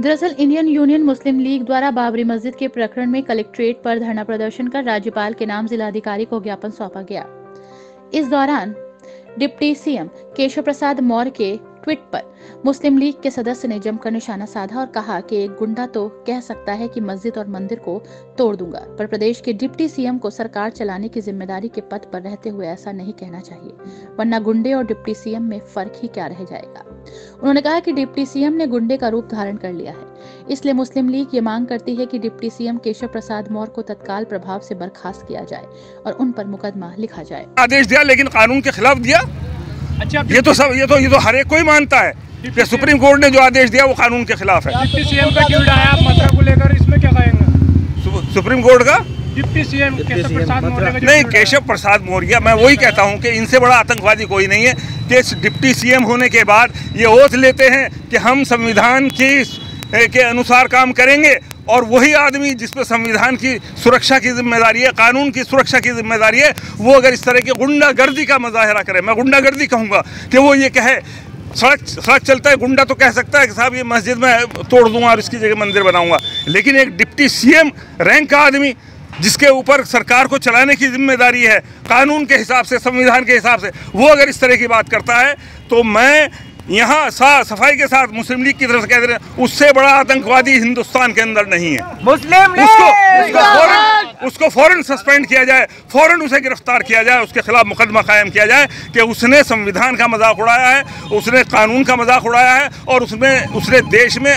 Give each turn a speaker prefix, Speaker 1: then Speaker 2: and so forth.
Speaker 1: दरअसल Indian union मुस्लिम league द्वारा बाबरी मस्जिद के प्रकरण में कलेक्ट्रेट पर धरना प्रदर्शन कर राज्यपाल के नाम जिलाधिकारी को ज्ञापन सौंपा गया। इस दौरान डिप्टी सीएम केशव प्रसाद मौर्य के ट्वीट पर। मुस्लिम लीग के सदस्य ने जमकर निशाना साधा और कहा कि एक गुंडा तो कह सकता है कि मस्जिद और मंदिर को तोड़ दूँगा, पर प्रदेश के डिप्टी सीएम को सरकार चलाने की ज़िम्मेदारी के पद पर रहते हुए ऐसा नहीं कहना चाहिए, वरना गुंडे और डिप्टी सीएम में फ़र्क ही क्या रह जाएगा। उन्होंने कहा कि डिप्टी सीएम ने गुंडे का रूप धारण कर लिया है, इसलिए मुस्लिम लीग ये मांग करती है कि डिप्टी सीएम केशव प्रसाद मौर्य को तत्काल प्रभाव से बर्खास्त किया जाए और उन पर मुकदमा लिखा जाए।
Speaker 2: आदेश दिया, लेकिन कानून के खिलाफ दिया। अच्छा ये तो सब ये तो ये तो हर एक कोई मानता है कि सुप्रीम कोर्ट ने जो आदेश दिया वो कानून के खिलाफ है।
Speaker 3: डिप्टी सीएम का क्यों आया आप मथुरा को लेकर इसमें क्या कहेंगे?
Speaker 2: सुप्रीम कोर्ट का?
Speaker 3: डिप्टी सीएम केशव प्रसाद मौर्य
Speaker 2: नहीं केशव प्रसाद मौर्य मैं वही कहता हूँ कि इनसे बड़ा आतंकवादी कोई नहीं है। कि डिप्टी सीएम होने के बाद ये ओथ लेते हैं कि हम संविधान की के अनुसार काम करेंगे और वही आदमी जिस पर संविधान की सुरक्षा की ज़िम्मेदारी है, कानून की सुरक्षा की ज़िम्मेदारी है, वो अगर इस तरह की गुंडागर्दी का मुजाहरा करे, मैं गुंडागर्दी कहूँगा कि वो ये कहे, सड़क सड़क चलता है, गुंडा तो कह सकता है कि साहब ये मस्जिद में तोड़ दूँगा और इसकी जगह मंदिर बनाऊँगा। लेकिन एक डिप्टी सीएम रैंक का आदमी जिसके ऊपर सरकार को चलाने की ज़िम्मेदारी है, कानून के हिसाब से, संविधान के हिसाब से, वो अगर इस तरह की बात करता है तो मैं यहाँ साफ़ सफ़ाई के साथ मुस्लिम लीग की तरफ़ से कह रहे हैं उससे बड़ा आतंकवादी हिंदुस्तान के अंदर नहीं है।
Speaker 3: मुस्लिम
Speaker 2: उसको उसको फ़ौरन उसको फ़ौरन सस्पेंड किया जाए फ़ौरन उसे गिरफ़्तार किया जाए उसके खिलाफ मुकदमा कायम किया जाए कि उसने संविधान का मज़ाक उड़ाया है उसने कानून का मज़ाक उड़ाया है और उसमें उसने देश में